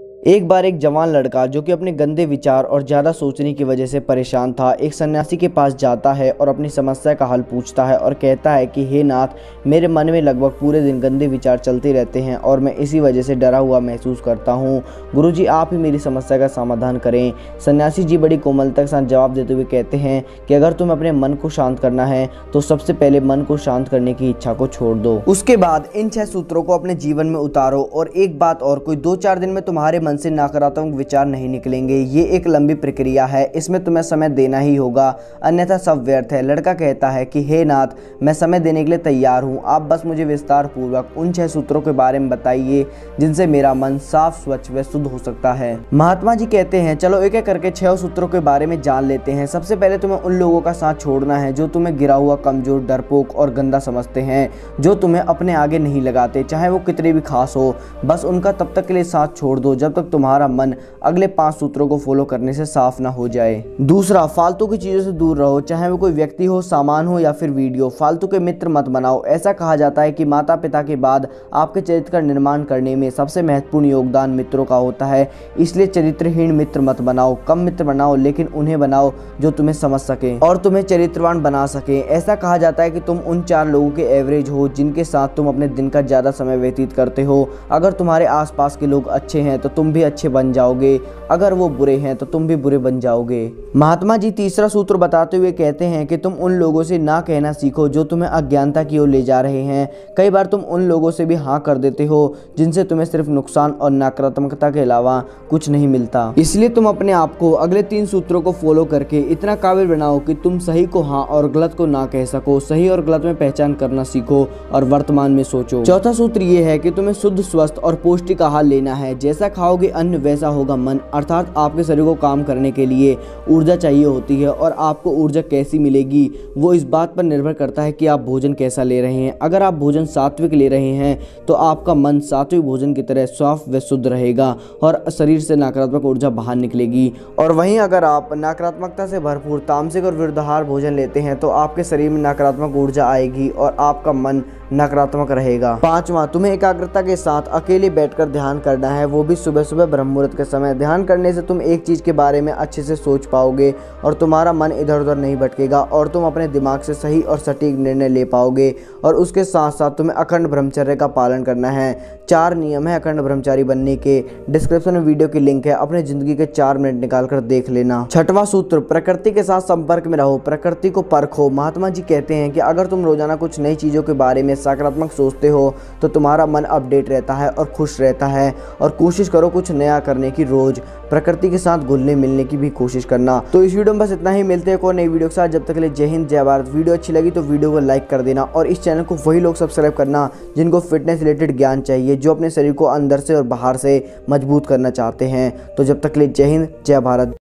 you. एक बार एक जवान लड़का जो कि अपने गंदे विचार और ज़्यादा सोचने की वजह से परेशान था, एक सन्यासी के पास जाता है और अपनी समस्या का हल पूछता है और कहता है कि, हे नाथ, मेरे मन में लगभग पूरे दिन गंदे विचार चलते रहते हैं और मैं इसी वजह से डरा हुआ महसूस करता हूँ। गुरुजी, आप ही मेरी समस्या का समाधान करें। सन्यासी जी बड़ी कोमलता के साथ जवाब देते हुए कहते हैं कि, अगर तुम्हें अपने मन को शांत करना है तो सबसे पहले मन को शांत करने की इच्छा को छोड़ दो। उसके बाद इन छह सूत्रों को अपने जीवन में उतारो और एक बात और, कोई दो चार दिन में तुम्हारे मन से नकारात्मक विचार नहीं निकलेंगे। ये एक लंबी प्रक्रिया है। इसमें तुम्हें समय देना ही होगा। अन्यथा सब व्यर्थ है। लड़का कहता है कि, हे नाथ, मैं समय देने के लिए तैयार हूँ। आप बस मुझे विस्तार पूर्वक उन छह सूत्रों के बारे में बताइए, जिनसे मेरा मन साफ़, स्वच्छ व शुद्ध हो सकता है। महात्मा जी कहते हैं, चलो एक एक करके छह सूत्रों के बारे में जान लेते हैं। सबसे पहले तुम्हें उन लोगों का साथ छोड़ना है, जो तुम्हें गिरा हुआ कमज़ोर, डरपोक और गंदा समझते हैं, जो तुम्हें अपने आगे नहीं लगाते, चाहे वो कितने भी खास हो। बस उनका तब तक के लिए साथ छोड़ दो। जब तक तुम्हारा तुम्हारा मन अगले पाँच सूत्रों को फॉलो करने से साफ़ ना हो जाए। दूसरा, फालतू की चीज़ों से दूर रहो, चाहे वो कोई व्यक्ति हो, सामान हो या फिर वीडियो। फालतू के मित्र मत बनाओ। ऐसा कहा जाता है कि माता पिता के बाद आपके चरित्र का निर्माण करने में सबसे महत्वपूर्ण योगदान मित्रों का होता है। इसलिए चरित्रहीन मित्र मत बनाओ, कम मित्र बनाओ, लेकिन उन्हें बनाओ जो तुम्हें समझ सके और तुम्हें चरित्रवान बना सके। ऐसा कहा जाता है कि तुम उन चार लोगों के एवरेज हो, जिनके साथ तुम अपने दिन का ज़्यादा समय व्यतीत करते हो। अगर तुम्हारे आसपास के लोग अच्छे हैं तो तुम भी अच्छे बन जाओगे। अगर वो बुरे हैं तो तुम भी बुरे बन जाओगे। महात्मा जी तीसरा सूत्र बताते हुए कहते हैं कि तुम उन लोगों से ना कहना सीखो जो तुम्हें अज्ञानता की ओर ले जा रहे हैं। कई बार तुम उन लोगों से भी हाँ कर देते हो, जिनसे तुम्हें सिर्फ़ नुकसान और नकारात्मकता के अलावा कुछ नहीं मिलता। इसलिए तुम अपने आप को अगले तीन सूत्रों को फॉलो करके इतना काबिल बनाओ कि तुम सही को हाँ और गलत को ना कह सको, सही और गलत में पहचान करना सीखो और वर्तमान में सोचो। चौथा सूत्र ये है कि तुम्हें शुद्ध, स्वस्थ और पौष्टिक आहार लेना है। जैसा खाओगे अन्न वैसा होगा मन। अर्थात आपके शरीर को काम करने के लिए ऊर्जा चाहिए होती है और आपको ऊर्जा कैसी मिलेगी, वो इस बात पर निर्भर करता है कि आप भोजन कैसा ले रहे हैं। अगर आप भोजन सात्विक ले रहे हैं तो आपका मन सात्विक भोजन की तरह साफ़ व शुद्ध रहेगा और शरीर से नकारात्मक ऊर्जा बाहर निकलेगी। और वहीं अगर आप नकारात्मकता से भरपूर तामसिक और विरुद्धार भोजन लेते हैं तो आपके शरीर में नकारात्मक ऊर्जा आएगी और आपका मन नकारात्मक रहेगा। पांचवा, तुम्हें एकाग्रता के साथ अकेले बैठकर ध्यान करना है, वो भी सुबह सुबह ब्रह्म मुहूर्त के समय ध्यान करने से तुम एक चीज़ के बारे में अच्छे से सोच पाओगे और तुम्हारा मन इधर उधर नहीं भटकेगा और तुम अपने दिमाग से सही और सटीक निर्णय ले पाओगे और उसके साथ साथ तुम्हें अखंड ब्रह्मचर्य का पालन करना है। चार नियम है अखंड ब्रह्मचारी बनने के। डिस्क्रिप्शन में वीडियो की लिंक है, अपने ज़िंदगी के चार मिनट निकाल कर देख लेना। छठवां सूत्र, प्रकृति के साथ संपर्क में रहो, प्रकृति को परखो। महात्मा जी कहते हैं कि अगर तुम रोज़ाना कुछ नई चीज़ों के बारे में सकारात्मक सोचते हो तो तुम्हारा मन अपडेट रहता है और खुश रहता है और कोशिश करो कुछ नया करने की रोज प्रकृति के साथ घुलने मिलने की भी कोशिश करना। तो इस वीडियो में बस इतना ही, मिलते हैं और नई वीडियो के साथ। जब तक के लिए जय हिंद, जय भारत। वीडियो अच्छी लगी तो वीडियो को लाइक कर देना और इस चैनल को वही लोग सब्सक्राइब करना जिनको फिटनेस रिलेटेड ज्ञान चाहिए, जो अपने शरीर को अंदर से और बाहर से मज़बूत करना चाहते हैं। तो जब तक के लिए जय हिंद, जय भारत।